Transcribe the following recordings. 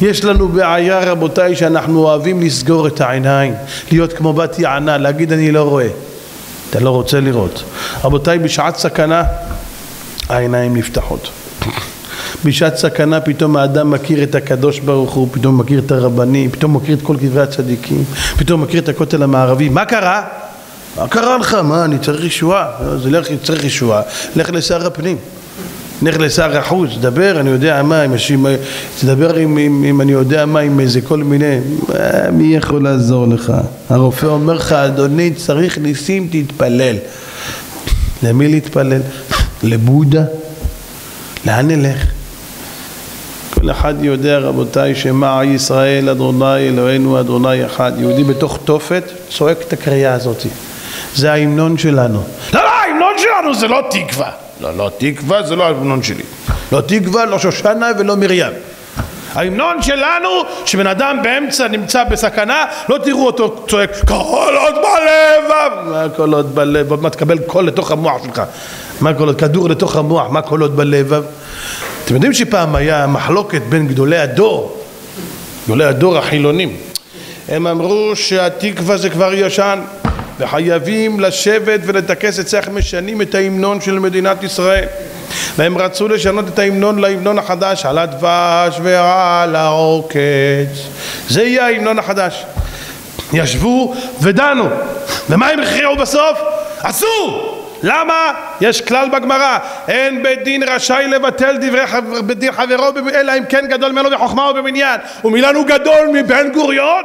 יש לנו בעיה רבותיי שאנחנו אוהבים לסגור את העיניים, להיות כמו בת יענה, להגיד אני לא רואה. אתה לא רוצה לראות. רבותיי, בשעת סכנה העיניים נפתחות. בשעת סכנה פתאום האדם מכיר את הקדוש ברוך הוא, פתאום מכיר את הרבנים, פתאום מכיר את כל קברי הצדיקים, פתאום מכיר את הכותל המערבי. מה קרה? מה קרה לך? מה, אני צריך ישועה? זה לך, צריך ישועה, לך לשר הפנים. לך לשר החוץ, דבר, אני יודע מה, עם, עם, תדבר עם, עם, עם, אני יודע מה, עם איזה כל מיני, מי יכול לעזור לך? הרופא אומר לך, אדוני, צריך ניסים, תתפלל. למי להתפלל? לבודה? לאן נלך? כל אחד יודע רבותיי שמע ישראל אדוני אלוהינו אדוני אחד יהודי בתוך תופת צועק את הקריאה הזאת זה ההמנון שלנו לא לא ההמנון שלנו זה לא תקווה לא לא תקווה זה לא ההמנון שלי. לא תקווה לא שושנה ולא מרים. ההמנון שלנו שבן אדם באמצע נמצא בסכנה לא תראו אותו צועק קול עוד בלב מה קול עוד בלב עוד מעט תקבל קול לתוך המוח שלך מה קול עוד כדור לתוך המוח מה קול עוד בלב אתם יודעים שפעם היה מחלוקת בין גדולי הדור, גדולי הדור החילונים, הם אמרו שהתקווה זה כבר ישן וחייבים לשבת ולטכס עצה משנים את ההמנון של מדינת ישראל והם רצו לשנות את ההמנון להמנון החדש על הדבש ועל העוקץ זה יהיה ההמנון החדש ישבו ודנו ומה הם הכריעו בסוף? אסור! למה? יש כלל בגמרא, אין בית דין רשאי לבטל דברי בית דין חברו אלא אם כן גדול ממנו בחוכמה ובמניין ומילן הוא גדול מבן גוריון?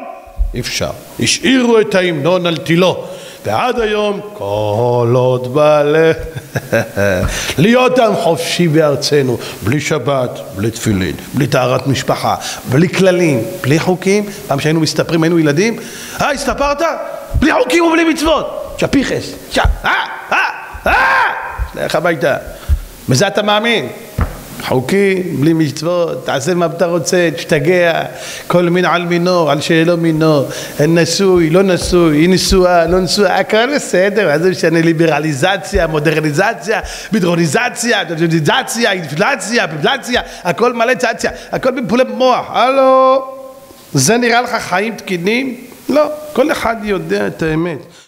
אפשר. השאירו את ההמנון על תילו ועד היום כל עוד בלב להיות עם חופשי בארצנו בלי שבת, בלי תפילין, בלי טהרת משפחה, בלי כללים, בלי חוקים פעם שהיינו מסתפרים היינו ילדים אה הסתפרת? בלי חוקים ובלי מצוות שפיכס, ש... אה, אה אה! לך הביתה. בזה אתה מאמין. חוקי, בלי מצוות, תעשה מה אתה רוצה, תשתגע, כל מין על מינו, על שאלו מינו, נשוי, לא נשוי, היא נשואה, לא נשואה, הכל בסדר, מה זה משנה ליברליזציה, מודרניזציה, בידרוניזציה, דודיזציה, אינפלציה, פבלציה, הכל מלא צציה, הכל בפולי מוח, הלו, זה נראה לך חיים תקינים? לא, כל אחד יודע את האמת.